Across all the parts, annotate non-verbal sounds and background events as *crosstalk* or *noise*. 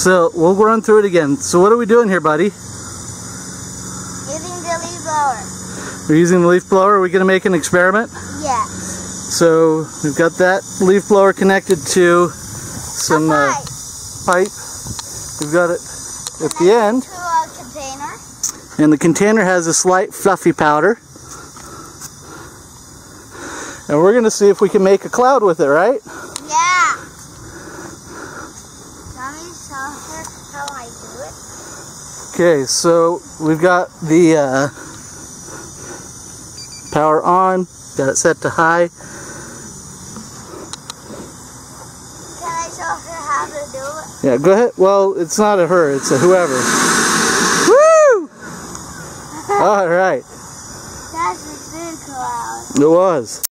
So we'll run through it again. So what are we doing here, buddy? Using the leaf blower. We're using the leaf blower. Are we going to make an experiment? Yes. So we've got that leaf blower connected to some uh, pipe. pipe. We've got it at the end. To a container. And the container has a slight fluffy powder. And we're going to see if we can make a cloud with it, right? Yeah. Let me show her how I do it. Okay, so we've got the uh, power on, got it set to high. Can I show her how to do it? Yeah, go ahead. Well, it's not a her, it's a whoever. Woo! *laughs* All right, That's a big cloud. it was.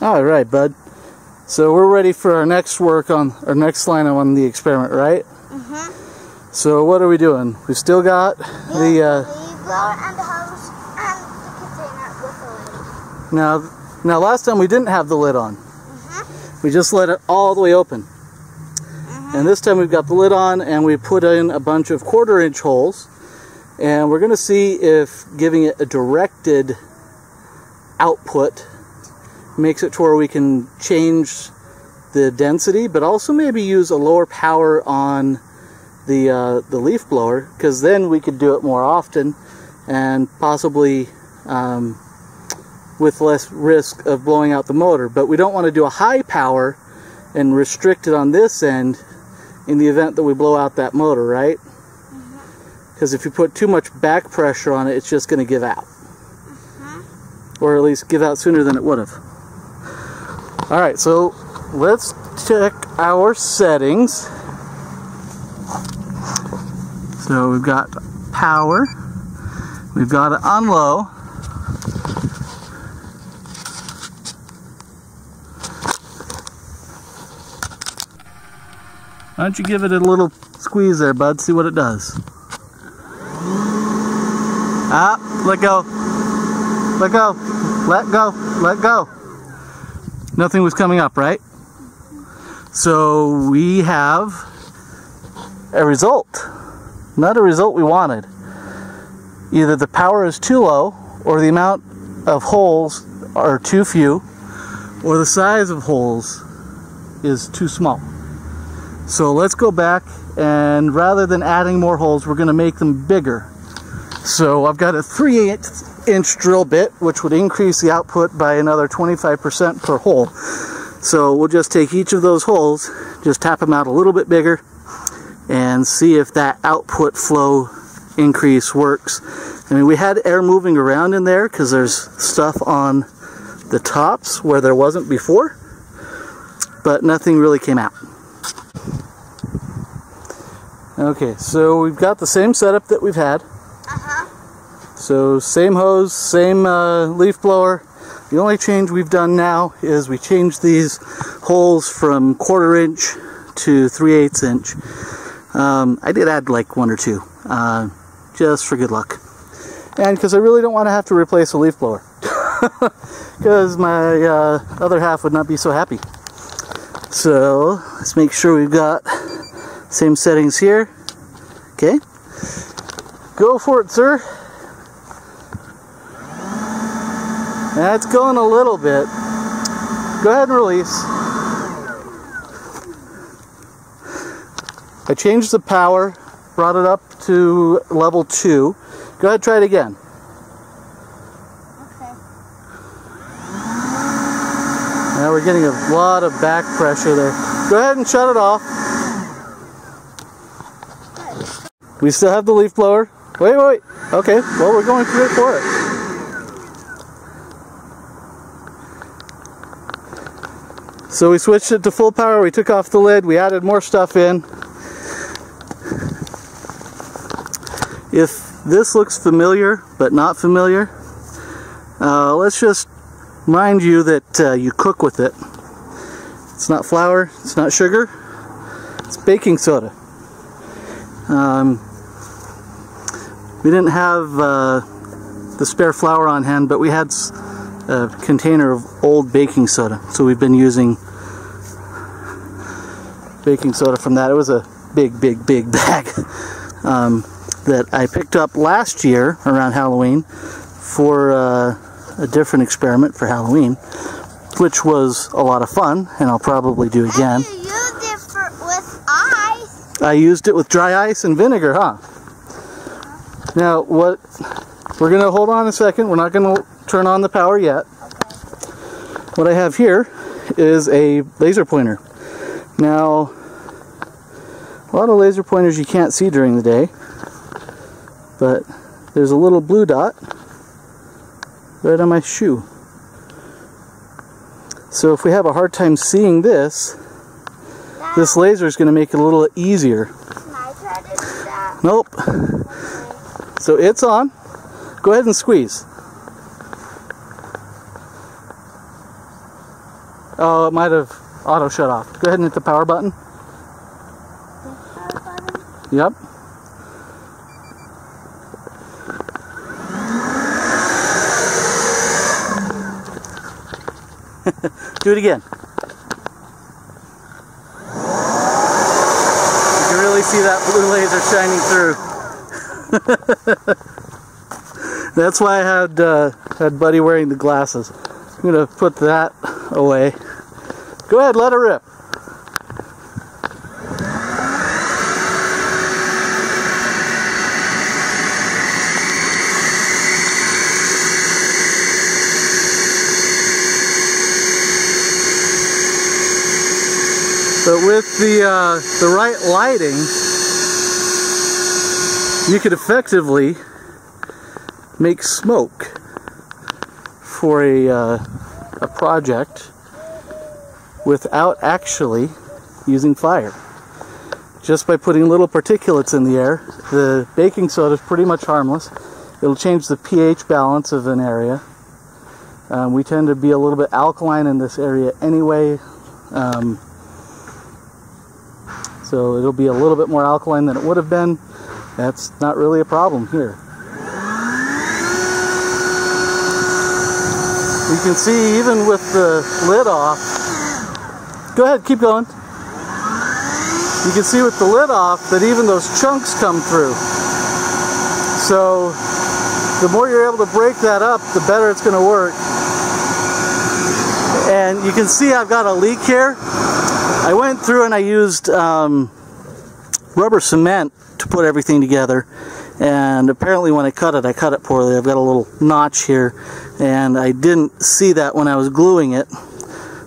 All right, bud. So we're ready for our next work on our next line on the experiment, right? Mm-hmm. So what are we doing? We still got the uh, leaf blower and the hose and the container with the lid. now. Now last time we didn't have the lid on. Mm-hmm. We just let it all the way open. And this time we've got the lid on and we put in a bunch of quarter inch holes. And we're going to see if giving it a directed output makes it to where we can change the density, but also maybe use a lower power on the uh, the leaf blower, because then we could do it more often and possibly um, with less risk of blowing out the motor. But we don't want to do a high power and restrict it on this end in the event that we blow out that motor, right? Because if you put too much back pressure on it, it's just going to give out. Or at least give out sooner than it would have. All right, so let's check our settings. So we've got power. We've got it on low. Why don't you give it a little squeeze there, bud? See what it does. Ah, let go. Let go. Let go. Let go. Nothing was coming up, right? So we have a result. Not a result we wanted. Either the power is too low, or the amount of holes are too few, or the size of holes is too small. So let's go back and rather than adding more holes, we're going to make them bigger. So I've got a 3 8 inch drill bit, which would increase the output by another 25% per hole. So we'll just take each of those holes, just tap them out a little bit bigger, and see if that output flow increase works. I mean, we had air moving around in there because there's stuff on the tops where there wasn't before. but nothing really came out. Okay, so we've got the same setup that we've had. So same hose, same uh, leaf blower. The only change we've done now is we changed these holes from quarter inch to 3 eighths inch. Um, I did add like one or two, uh, just for good luck. And because I really don't want to have to replace a leaf blower. *laughs* Because my uh, other half would not be so happy. So let's make sure we've got same settings here. Okay. Go for it, sir. That's going a little bit. Go ahead and release. I changed the power, brought it up to level 2. Go ahead, try it again. Okay. Now we're getting a lot of back pressure there. Go ahead and shut it off. We still have the leaf blower. Wait, wait, wait. Okay, well, we're going straight for it. So we switched it to full power, we took off the lid, we added more stuff in. If this looks familiar but not familiar, uh, let's just remind you that uh, you cook with it. It's not flour, it's not sugar, it's baking soda. Um, we didn't have uh, the spare flour on hand, but we had a container of old baking soda, so we've been using baking soda from that. It was a big, big, big *laughs* bag um, that I picked up last year around Halloween for uh, a different experiment for Halloween, which was a lot of fun, and I'll probably do again. And you used it for, with ice. I used it with dry ice and vinegar, huh? Now, what we're going to hold on a second. We're not going to turn on the power yet. What I have here is a laser pointer. Now, a lot of laser pointers you can't see during the day, but there's a little blue dot right on my shoe. So if we have a hard time seeing this, this laser is going to make it a little easier. Can I try to do that? Nope. So it's on. Go ahead and squeeze. Oh, it might have auto shut off. Go ahead and hit the power button. Yep. *laughs* Do it again. You can really see that blue laser shining through. *laughs* That's why I had uh, had Buddy wearing the glasses. I'm gonna put that away. Go ahead, let it rip. But with the uh, the right lighting, you could effectively make smoke for a uh, a project without actually using fire. Just by putting little particulates in the air, the baking soda is pretty much harmless. It'll change the pH balance of an area. Um, we tend to be a little bit alkaline in this area anyway. Um, so it'll be a little bit more alkaline than it would have been. That's not really a problem here. You can see even with the lid off. Go ahead, keep going. You can see with the lid off that even those chunks come through. So the more you're able to break that up, the better it's going to work. And you can see I've got a leak here. I went through and I used um, rubber cement to put everything together. And apparently when I cut it, I cut it poorly. I've got a little notch here. And I didn't see that when I was gluing it.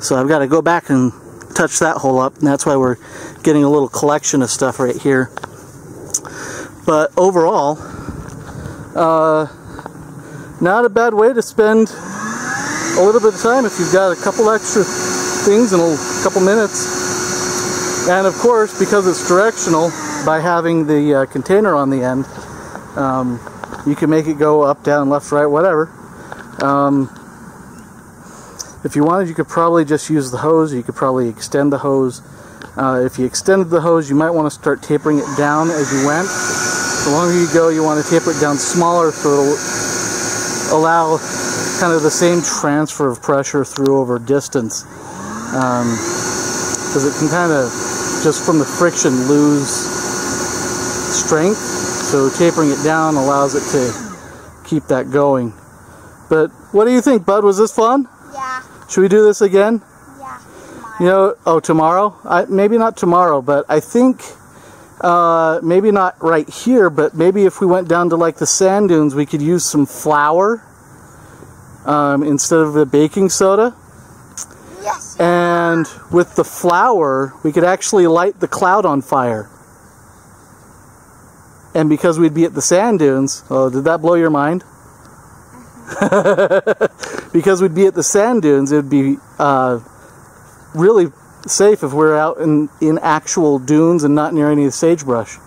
So I've got to go back and touch that hole up. And that's why we're getting a little collection of stuff right here. But overall, uh, not a bad way to spend a little bit of time if you've got a couple extra things in a couple minutes. And of course, because it's directional, by having the uh, container on the end, um, you can make it go up, down, left, right, whatever. Um, if you wanted, you could probably just use the hose. You could probably extend the hose. Uh, if you extended the hose, you might want to start tapering it down as you went. The longer you go, you want to taper it down smaller so it'll allow kind of the same transfer of pressure through over distance. Because um, it can kind of, just from the friction, lose strength. So tapering it down allows it to keep that going. But what do you think, Bud? Was this fun? Should we do this again? Yeah. You know, oh, tomorrow? I, maybe not tomorrow, but I think uh, maybe not right here, but maybe if we went down to like the sand dunes, we could use some flour um, instead of the baking soda. Yes. And with the flour, we could actually light the cloud on fire. And because we'd be at the sand dunes, oh, did that blow your mind? *laughs* because we'd be at the sand dunes, it'd be uh, really safe if we're out in, in actual dunes and not near any sagebrush.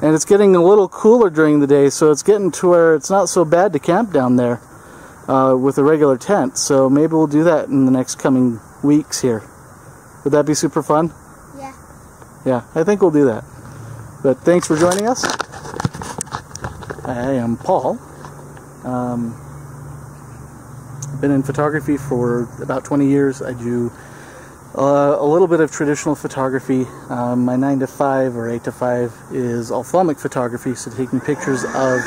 And it's getting a little cooler during the day, so it's getting to where it's not so bad to camp down there uh, with a regular tent. So maybe we'll do that in the next coming weeks here. Would that be super fun? Yeah. Yeah, I think we'll do that. But thanks for joining us. I am Paul. Um, I've been in photography for about 20 years. I do uh, a little bit of traditional photography. Um, my 9 to 5 or 8 to 5 is ophthalmic photography, so taking pictures of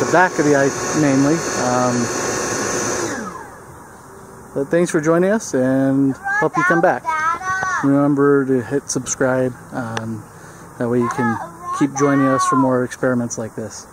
the back of the eye mainly. Um, but thanks for joining us and hope you come back. Remember to hit subscribe. Um, that way you can keep joining us for more experiments like this.